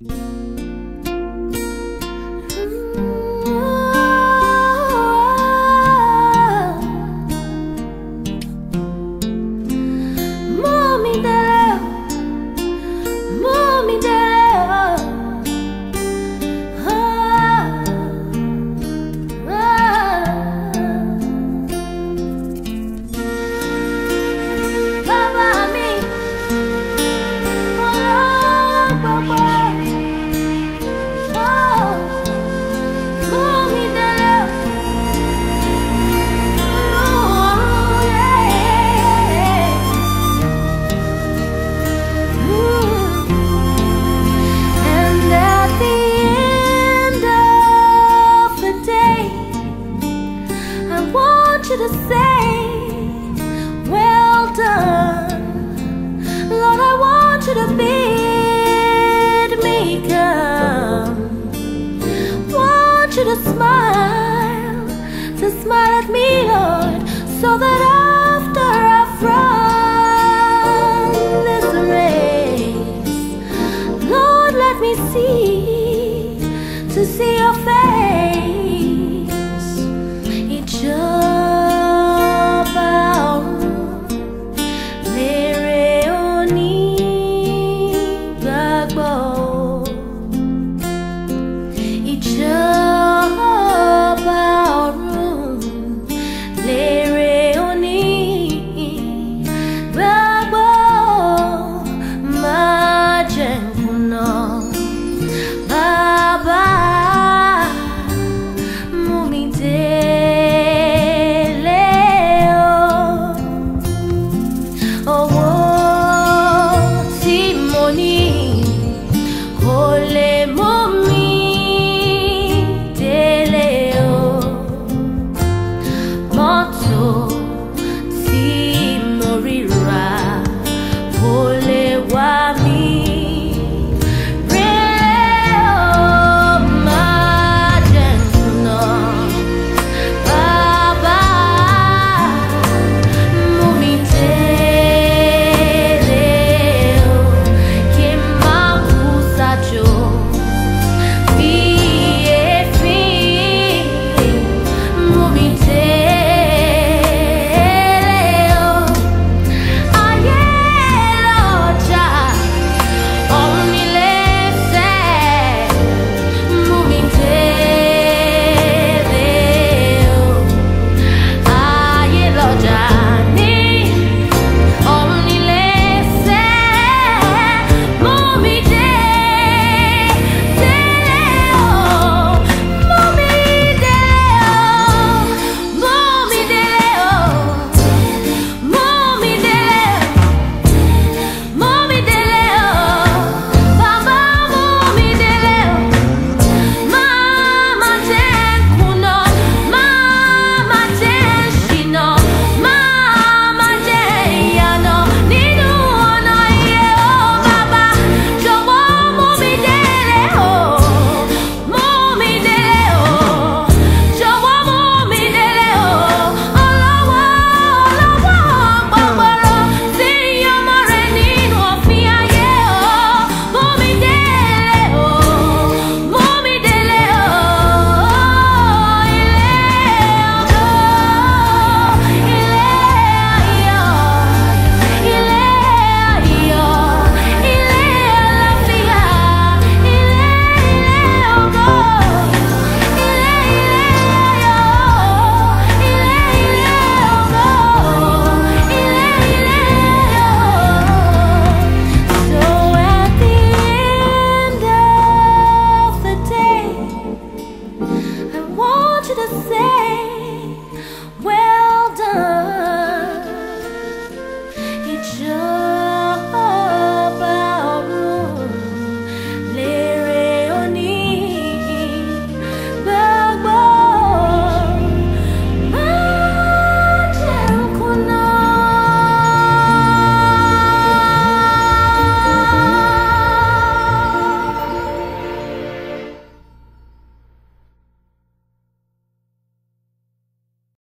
Música want you to smile, to smile at me, Lord, so that